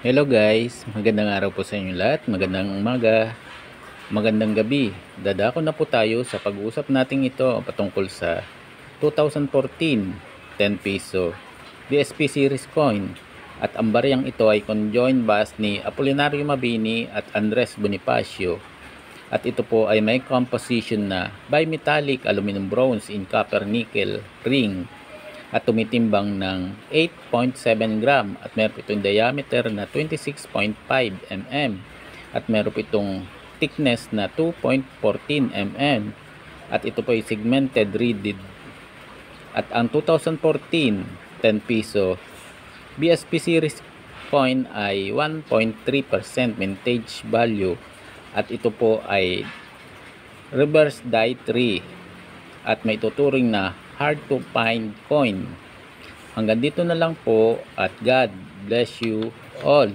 Hello guys, magandang araw po sa inyo lahat, magandang umaga, magandang gabi. Dadako na po tayo sa pag-uusap natin ito patungkol sa 2014 10 peso BSP series coin. At ang bariyang ito ay conjoined bus ni Apolinario Mabini at Andres Bonifacio. At ito po ay may composition na bimetallic aluminum bronze in copper nickel ring at tumitimbang ng 8.7 gram at meron po itong diameter na 26.5 mm at meron po itong thickness na 2.14 mm at ito po ay segmented reeded at ang 2014 10 piso. BSP series coin ay 1.3% vintage value at ito po ay reverse die 3 at may tuturing na hard to find coin. Hanggang dito na lang po at God bless you all.